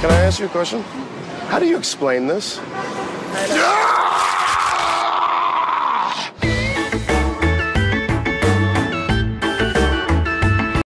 Can I ask you a question? How do you explain this?